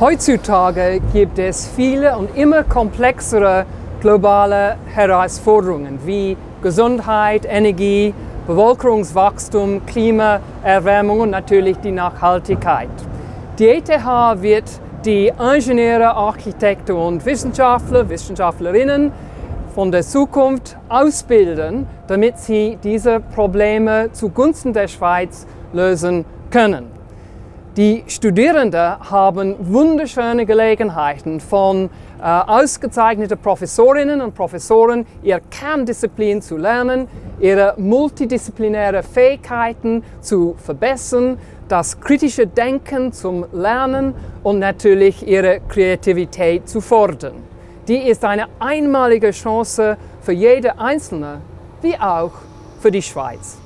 Heutzutage gibt es viele und immer komplexere globale Herausforderungen wie Gesundheit, Energie, Bevölkerungswachstum, Klimaerwärmung und natürlich die Nachhaltigkeit. Die ETH wird die Ingenieure, Architekten und Wissenschaftler, Wissenschaftlerinnen von der Zukunft ausbilden, damit sie diese Probleme zugunsten der Schweiz lösen können. Die Studierenden haben wunderschöne Gelegenheiten von äh, ausgezeichneten Professorinnen und Professoren ihre Kerndisziplin zu lernen, ihre multidisziplinäre Fähigkeiten zu verbessern, das kritische Denken zum Lernen und natürlich ihre Kreativität zu fordern. Die ist eine einmalige Chance für jede Einzelne, wie auch für die Schweiz.